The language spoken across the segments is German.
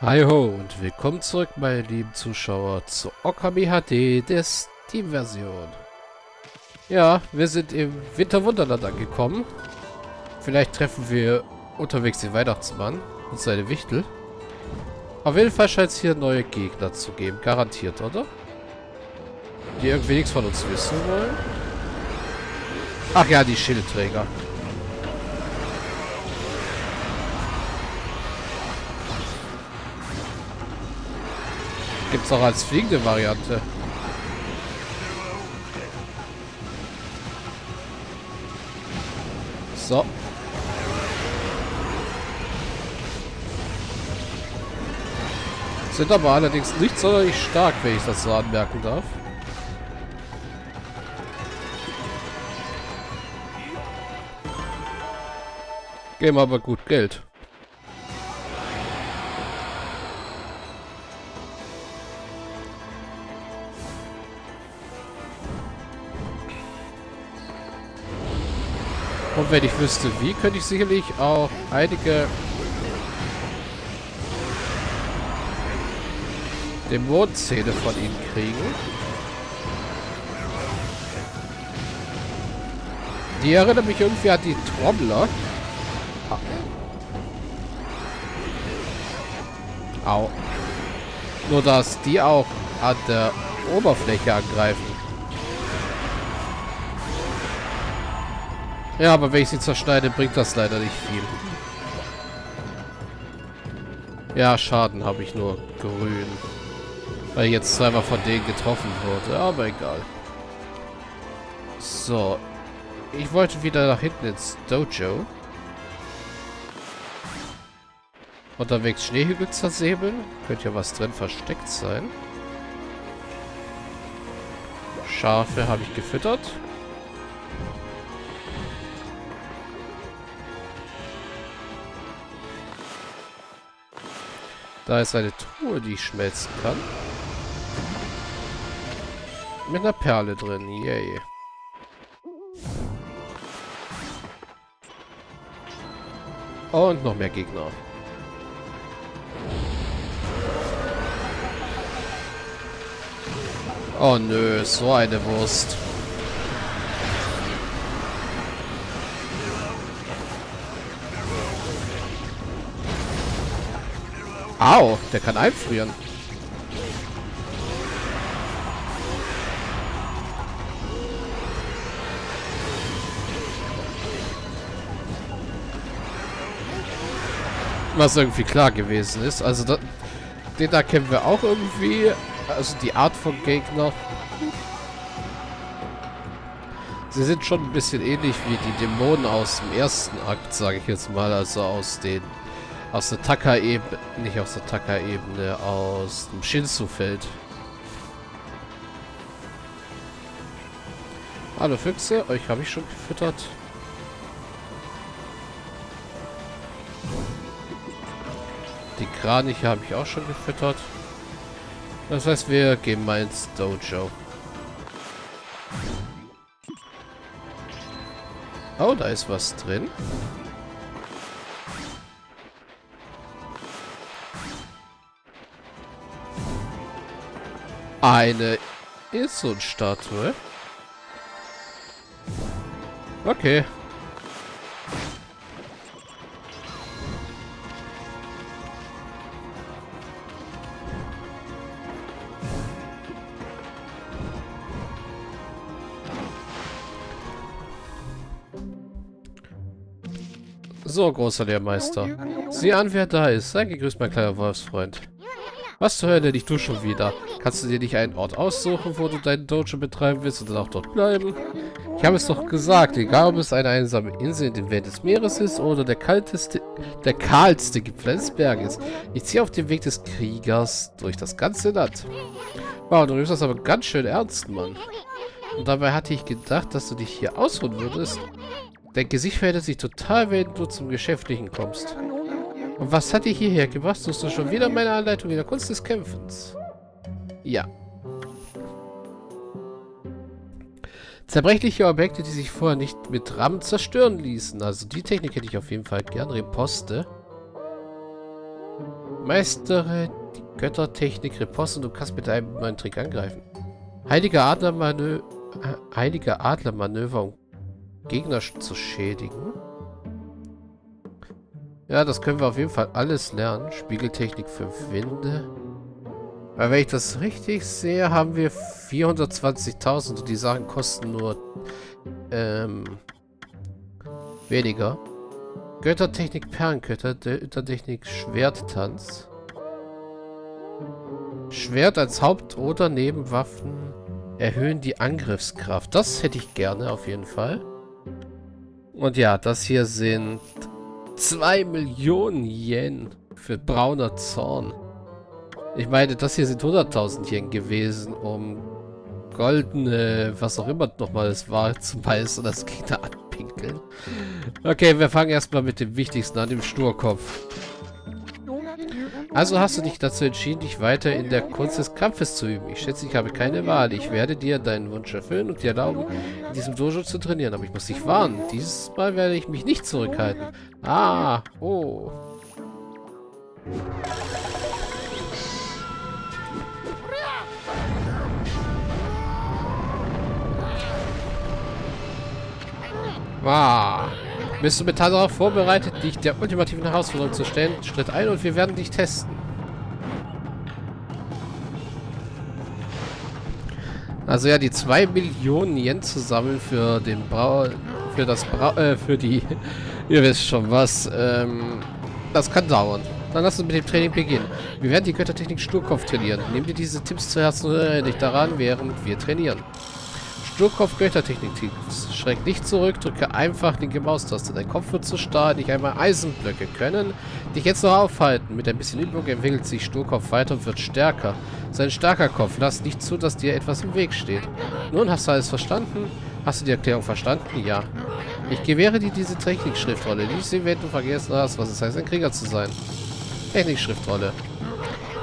Hi ho und willkommen zurück, meine lieben Zuschauer, zur Okami HD der Steam-Version. Ja, wir sind im Winterwunderland angekommen. Vielleicht treffen wir unterwegs den Weihnachtsmann und seine Wichtel. Auf jeden Fall scheint es hier neue Gegner zu geben, garantiert, oder? Die irgendwie nichts von uns wissen wollen. Ach ja, die Schildträger. Gibt es auch als fliegende Variante. So. Sind aber allerdings nicht sonderlich stark, wenn ich das so anmerken darf. Geben aber gut Geld. Wenn ich wüsste wie, könnte ich sicherlich auch einige Dämonenzähne von ihnen kriegen. Die erinnern mich irgendwie an die Trommler. Au. Nur, dass die auch an der Oberfläche angreifen. Ja, aber wenn ich sie zerschneide, bringt das leider nicht viel. Ja, Schaden habe ich nur grün. Weil ich jetzt zweimal von denen getroffen wurde. Aber egal. So. Ich wollte wieder nach hinten ins Dojo. Unterwegs Schneehügel zersäbeln. Könnte ja was drin versteckt sein. Schafe habe ich gefüttert. Da ist eine Truhe, die ich schmelzen kann. Mit einer Perle drin. Yay. Und noch mehr Gegner. Oh nö, so eine Wurst. Au, der kann einfrieren. Was irgendwie klar gewesen ist. Also da, den da kennen wir auch irgendwie. Also die Art von Gegner. Sie sind schon ein bisschen ähnlich wie die Dämonen aus dem ersten Akt, sage ich jetzt mal. Also aus den aus der Taka-Ebene, nicht aus der Taka-Ebene, aus dem Shinsu-Feld. Hallo Füchse, euch habe ich schon gefüttert. Die Kraniche habe ich auch schon gefüttert. Das heißt, wir gehen mal ins Dojo. Oh, da ist was drin. Eine ist so ein Statue. Okay. So, großer Lehrmeister. Sieh an, wer da ist. Sei gegrüßt, mein kleiner Wolfsfreund. Was zur Hölle, nicht du schon wieder? Kannst du dir nicht einen Ort aussuchen, wo du deinen Dojo betreiben willst und dann auch dort bleiben? Ich habe es doch gesagt, egal ob es eine einsame Insel in den Welt des Meeres ist oder der kalteste, der kahlste Gipfel Berges. Ich ziehe auf dem Weg des Kriegers durch das ganze Land. Wow, du nimmst das aber ganz schön ernst, Mann. Und dabei hatte ich gedacht, dass du dich hier ausruhen würdest. Dein Gesicht verändert sich total, wenn du zum Geschäftlichen kommst. Und was hat dich hierher gebracht? Suchst du schon wieder meine Anleitung in der Kunst des Kämpfens? Ja. Zerbrechliche Objekte, die sich vorher nicht mit RAM zerstören ließen. Also die Technik hätte ich auf jeden Fall gern. Reposte. Meistere die Göttertechnik Riposte und du kannst mit einem neuen Trick angreifen. Heilige Adlermanöver, äh, Heilige Adlermanöver, um Gegner zu schädigen. Ja, das können wir auf jeden Fall alles lernen. Spiegeltechnik für Winde. Weil wenn ich das richtig sehe, haben wir 420.000 und die Sachen kosten nur ähm, weniger. Göttertechnik Perlenkötter, Göttertechnik Schwerttanz. Schwert als Haupt- oder Nebenwaffen erhöhen die Angriffskraft. Das hätte ich gerne auf jeden Fall. Und ja, das hier sind 2 Millionen Yen für brauner Zorn. Ich meine, das hier sind 100.000 Yen gewesen, um goldene, was auch immer nochmal es war, zu beißen und das Gegner anpinkeln. Okay, wir fangen erstmal mit dem Wichtigsten an, dem Sturkopf. Also hast du dich dazu entschieden, dich weiter in der Kunst des Kampfes zu üben. Ich schätze, ich habe keine Wahl. Ich werde dir deinen Wunsch erfüllen und dir erlauben, in diesem Dojo zu trainieren. Aber ich muss dich warnen. Dieses Mal werde ich mich nicht zurückhalten. Ah, oh. Ah. Bist du mental darauf vorbereitet, dich der ultimativen Herausforderung zu stellen? Schritt ein und wir werden dich testen. Also ja, die 2 Millionen Yen zu sammeln für den Brau... Für das Brau... Äh, für die... Ihr wisst schon was. Ähm, das kann dauern. Dann lass uns mit dem Training beginnen. Wir werden die Göttertechnik Sturkopf trainieren. Nimm dir diese Tipps zu Herzen und erinnere dich daran, während wir trainieren. Sturkopf Göttertechnik Schreck nicht zurück, drücke einfach die Maustaste. Dein Kopf wird zu starr, nicht einmal Eisenblöcke können dich jetzt noch aufhalten. Mit ein bisschen Übung entwickelt sich Sturkopf weiter und wird stärker. Sein starker Kopf, lass nicht zu, dass dir etwas im Weg steht. Nun, hast du alles verstanden? Hast du die Erklärung verstanden? Ja. Ich gewähre dir diese Technik-Schriftrolle. Nicht sehen, wenn du vergessen hast, was es heißt, ein Krieger zu sein. Technik-Schriftrolle.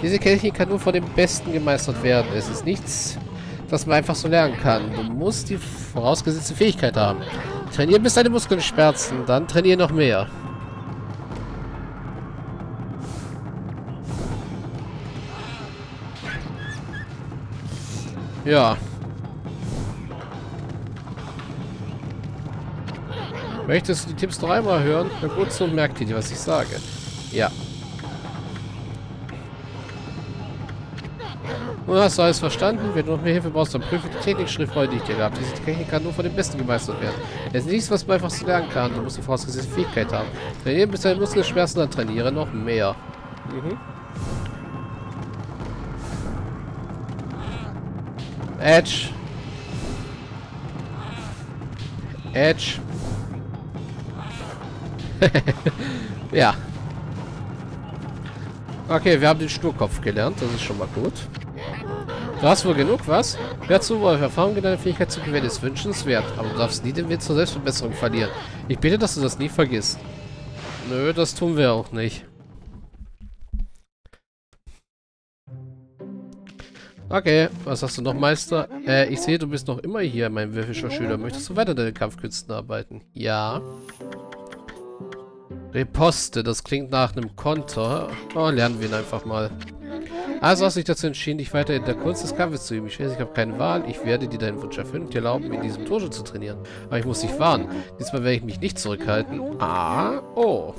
Diese Technik kann nur von dem Besten gemeistert werden. Es ist nichts das man einfach so lernen kann. Du musst die vorausgesetzte Fähigkeit haben. Trainier bis deine Muskeln schmerzen, dann trainier noch mehr. Ja. Möchtest du die Tipps noch einmal hören? Na gut, so merkt ihr, was ich sage. Ja. Nun hast du alles verstanden. Wenn du noch mehr Hilfe brauchst, dann prüfe die Technik-Schriftfreude, die ich dir gab. Diese Technik kann nur von den Besten gemeistert werden. Es ist nichts, was man einfach so lernen kann. Du musst die vorausgesetzte Fähigkeit haben. Trainiere bis deine Muskelschmerzen, dann trainiere noch mehr. Mhm. Edge. Edge. ja. Okay, wir haben den Sturkopf gelernt. Das ist schon mal gut. Du hast wohl genug, was? Wer zu wohl Erfahrung in deiner Fähigkeit zu gewinnen ist wünschenswert, aber du darfst nie den Witz zur Selbstverbesserung verlieren. Ich bitte, dass du das nie vergisst. Nö, das tun wir auch nicht. Okay, was hast du noch, Meister? Äh, ich sehe, du bist noch immer hier, mein würfischer Schüler. Möchtest du weiter deine Kampfkünsten arbeiten? Ja. Reposte, das klingt nach einem Konter. Oh, lernen wir ihn einfach mal. Also hast du dich dazu entschieden, dich weiter in der Kunst des Kampfes zu üben. Ich weiß, ich habe keine Wahl. Ich werde dir deinen Wunsch erfüllen und dir erlauben, in diesem Dojo zu trainieren. Aber ich muss dich warnen. Diesmal werde ich mich nicht zurückhalten. Ah, oh.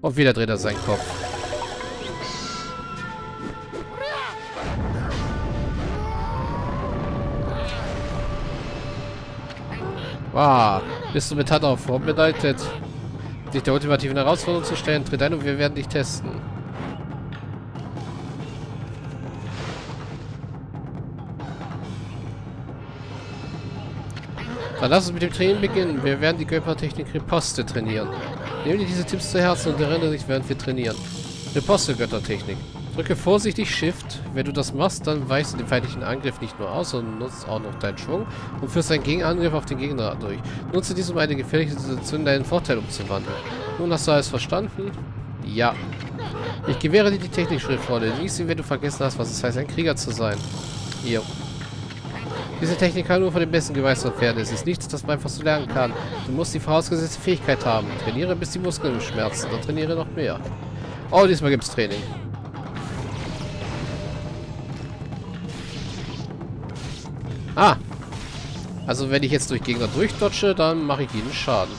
Und wieder dreht er seinen Kopf. Wow. Bist du mit Hand auf vorbereitet, dich der ultimativen Herausforderung zu stellen? Tritt ein und wir werden dich testen. Dann lass uns mit dem Training beginnen. Wir werden die Göttertechnik Riposte trainieren. Nimm dir diese Tipps zu Herzen und erinnere dich, während wir trainieren. Riposte Göttertechnik. Drücke vorsichtig Shift. Wenn du das machst, dann weichst du den feindlichen Angriff nicht nur aus, sondern nutzt auch noch deinen Schwung und führst deinen Gegenangriff auf den Gegner durch. Nutze dies, um eine gefährliche Situation in deinen Vorteil umzuwandeln. Nun hast du alles verstanden? Ja. Ich gewähre dir die Technik-Schriftrolle. Lies sie, wenn du vergessen hast, was es heißt, ein Krieger zu sein. Jo. Diese Technik kann nur von den Besten gemeistert werden. Es ist nichts, das man einfach so lernen kann. Du musst die vorausgesetzte Fähigkeit haben. Trainiere, bis die Muskeln schmerzen. Dann trainiere noch mehr. Oh, diesmal gibt's Training. Ah. Also wenn ich jetzt durch Gegner durchdodge, dann mache ich ihnen Schaden.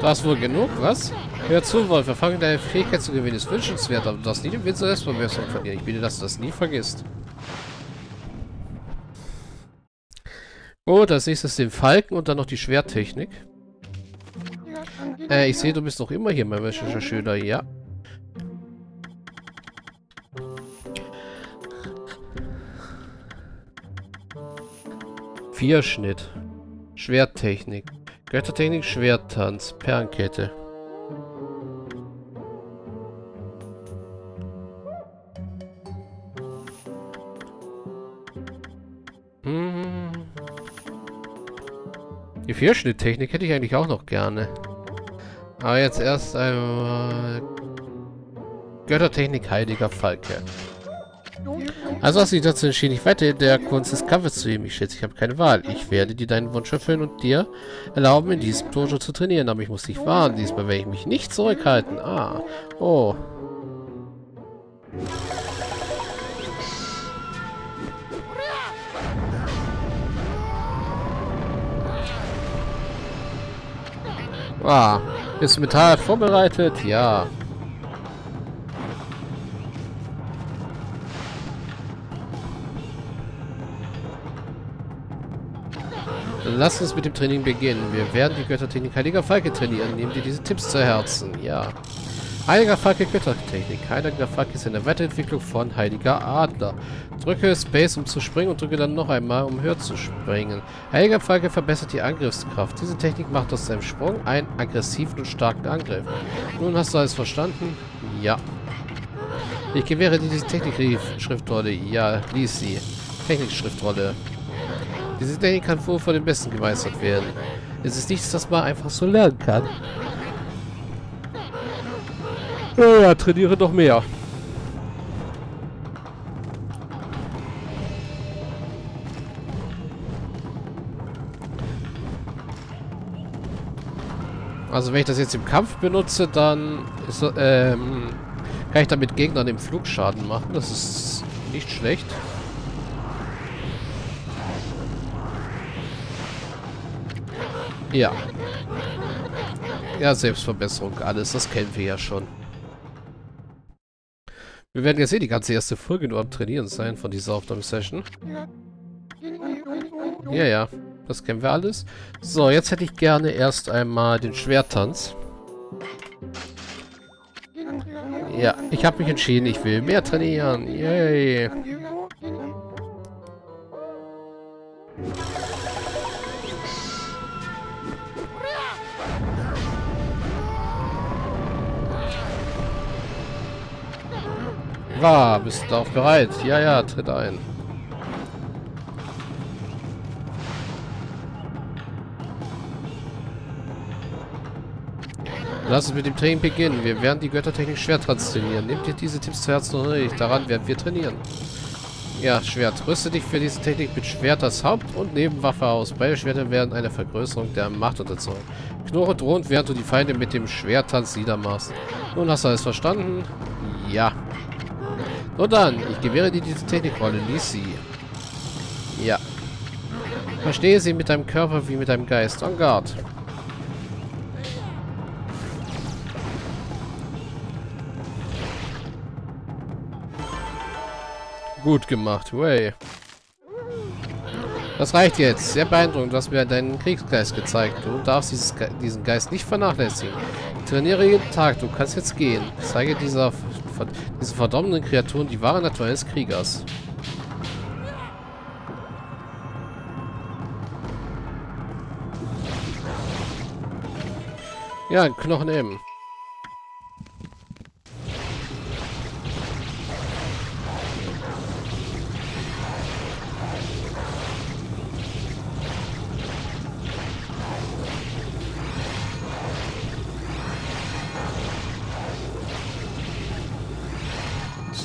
Das wohl genug, was? Hör zu, Wolf. Erfangen deine Fähigkeit zu gewinnen ist wünschenswert, aber du darfst nie den Witz zur Selbstvermessung verlieren. Ich bitte, dass du das nie vergisst. Gut, als nächstes den Falken und dann noch die Schwerttechnik. Äh, ich sehe, du bist noch immer hier, mein menschlicher Schüler. Ja. Vierschnitt. Schwerttechnik. Göttertechnik, Schwerttanz. Perlenkette. Hm. Die Vierschnitttechnik hätte ich eigentlich auch noch gerne. Aber jetzt erst einmal... Göttertechnik Heiliger Falke. Also hast du dich dazu entschieden, nicht weiter in der Kunst des Kampfes zu üben. Ich schätze, ich habe keine Wahl. Ich werde dir deinen Wunsch erfüllen und dir erlauben, in diesem Dojo zu trainieren. Aber ich muss dich warnen. Diesmal werde ich mich nicht zurückhalten. Ah. Oh. Ah. Ist Metall vorbereitet? Ja. Lass uns mit dem Training beginnen. Wir werden die Göttertechnik Heiliger Falke trainieren. Nehmen dir diese Tipps zu Herzen. Ja. Heiliger Falke Göttertechnik. Heiliger Falke ist eine Weiterentwicklung von Heiliger Adler. Drücke Space, um zu springen und drücke dann noch einmal, um höher zu springen. Heiliger Falke verbessert die Angriffskraft. Diese Technik macht aus deinem Sprung einen aggressiven und starken Angriff. Nun hast du alles verstanden? Ja. Ich gewähre dir diese Technik-Schriftrolle. Ja, lies sie. Technik-Schriftrolle. Diese Technik kann wohl von den Besten gemeistert werden. Es ist nichts, das man einfach so lernen kann. Ja, trainiere doch mehr. Also wenn ich das jetzt im Kampf benutze, dann ist, ähm, kann ich damit Gegnern im Flugschaden machen. Das ist nicht schlecht. Ja. Ja, Selbstverbesserung, alles, das kennen wir ja schon. Wir werden jetzt eh die ganze erste Folge nur am Trainieren sein von dieser Aufnahmesession. Ja, ja, das kennen wir alles. So, jetzt hätte ich gerne erst einmal den Schwerttanz. Ja, ich habe mich entschieden, ich will mehr trainieren. Yay. War, bist du auch bereit? Ja, ja, tritt ein. Lass uns mit dem Training beginnen. Wir werden die Göttertechnik Schwert trainieren. Nehmt dir diese Tipps zu Herzen und nicht. Daran werden wir trainieren. Ja, Schwert. Rüste dich für diese Technik mit Schwert als Haupt- und Nebenwaffe aus. Beide Schwerter werden eine Vergrößerung der Macht unterzogen. Knurre drohend, während du die Feinde mit dem Schwerttanz niedermachst. Nun hast du alles verstanden? Ja. Nur dann, ich gewähre dir diese Technikrolle, lies sie. Ja. Verstehe sie mit deinem Körper wie mit deinem Geist. On guard. Gut gemacht, way. Das reicht jetzt. Sehr beeindruckend. Du hast mir deinen Kriegsgeist gezeigt. Du darfst dieses, diesen Geist nicht vernachlässigen. Trainiere jeden Tag. Du kannst jetzt gehen. Zeige dieser, verd diese verdammten Kreaturen die waren Natur eines Kriegers. Ja, Knochen eben.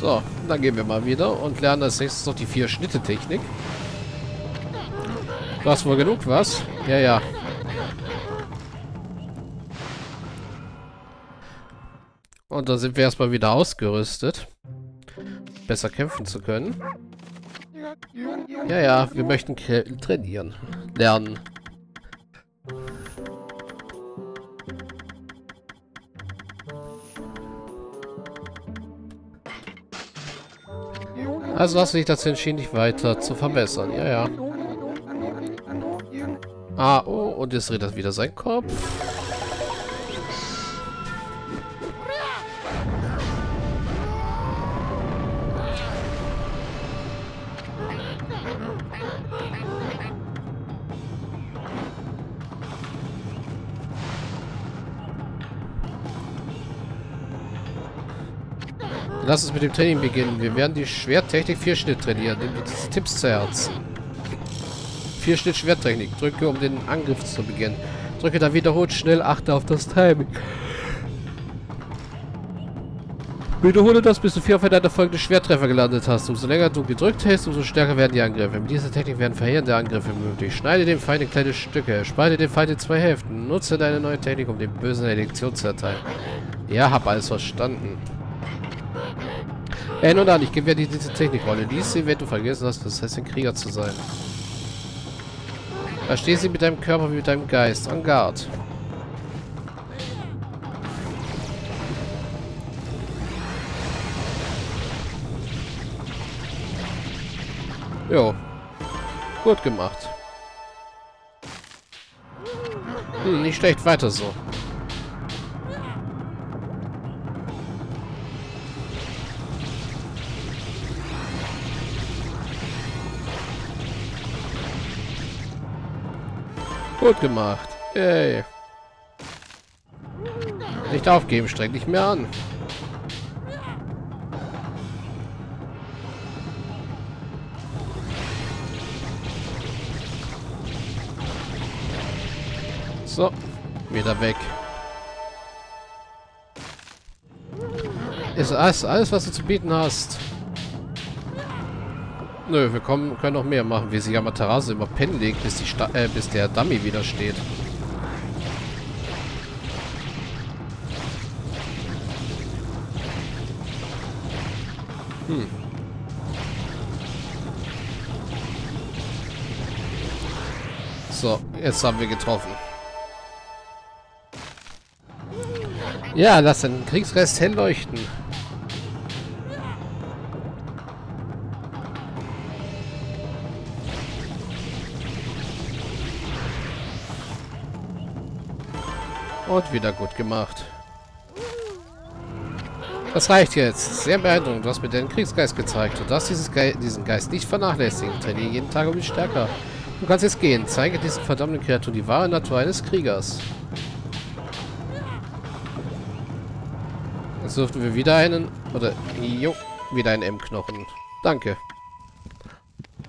So, dann gehen wir mal wieder und lernen als nächstes noch die vier Schnitte Technik. Du hast wohl genug, was? Ja, ja. Und dann sind wir erstmal wieder ausgerüstet. Besser kämpfen zu können. Ja, ja, wir möchten trainieren. Lernen. Also hast du dich dazu entschieden, dich weiter zu verbessern. Ja, ja. Ah, oh, und jetzt dreht er wieder seinen Kopf. Lass uns mit dem Training beginnen. Wir werden die Schwerttechnik Vierschnitt trainieren. Nimm diese Tipps zu Herzen. Vierschnitt Schwerttechnik. Drücke, um den Angriff zu beginnen. Drücke dann wiederholt schnell. Achte auf das Timing. Wiederhole das, bis du vier aufeinander folgende Schwertreffer gelandet hast. Umso länger du gedrückt hältst, umso stärker werden die Angriffe. Mit dieser Technik werden verheerende Angriffe möglich. Schneide dem Feind in kleine Stücke. Spalte den Feind in zwei Hälften. Nutze deine neue Technik, um dem Bösen eine Lektion zu erteilen. Ja, hab alles verstanden. Ey, nun an, ich gebe dir diese Technikrolle. Dies wenn du vergessen hast, das heißt, ein Krieger zu sein. Versteh sie mit deinem Körper wie mit deinem Geist. En garde. Jo. Gut gemacht. Hm, nicht schlecht. Weiter so. Gut gemacht. Yay. Nicht aufgeben, streng dich mehr an. So, wieder weg. Ist alles, alles, was du zu bieten hast. Nö, wir kommen, können noch mehr machen, wie sich Amaterasu immer pennen legt, bis, die Sta äh, bis der Dummy wieder steht. Hm. So, jetzt haben wir getroffen. Ja, lass den Kriegsrest hell Und wieder gut gemacht. Das reicht jetzt. Sehr beeindruckend. Du hast mir deinen Kriegsgeist gezeigt. Du darfst Ge diesen Geist nicht vernachlässigen. Trainiere jeden Tag um dich stärker. Du kannst jetzt gehen. Zeige diesen verdammten Kreatur die wahre Natur eines Kriegers. Jetzt dürften wir wieder einen... Oder... Jo. Wieder einen M-Knochen. Danke.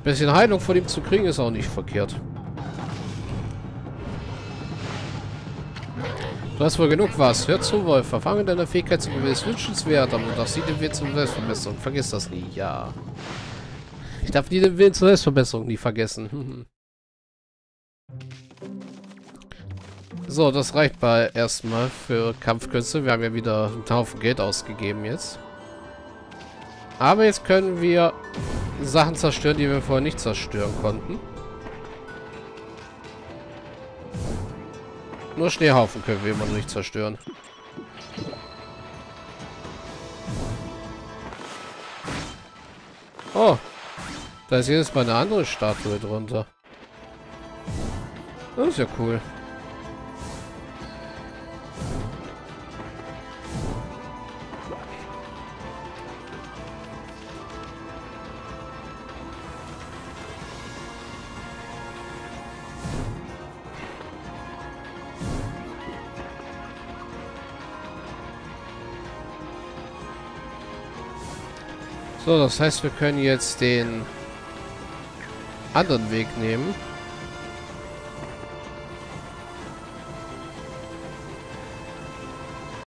Bisschen Heilung von ihm zu kriegen ist auch nicht verkehrt. Du hast wohl genug was. Hör zu, Wolf. Verfangen deiner Fähigkeit zu beweisen ist wünschenswert, aber das sieht den Weg zur Selbstverbesserung. Vergiss das nie. Ja. Ich darf nie den Willen zur Selbstverbesserung nie vergessen. so, das reicht bei erstmal für Kampfkünste. Wir haben ja wieder einen Haufen Geld ausgegeben jetzt. Aber jetzt können wir Sachen zerstören, die wir vorher nicht zerstören konnten. Nur Schneehaufen können wir immer noch nicht zerstören. Oh. Da ist jedes Mal eine andere Statue drunter. Das ist ja cool. So, das heißt, wir können jetzt den anderen Weg nehmen.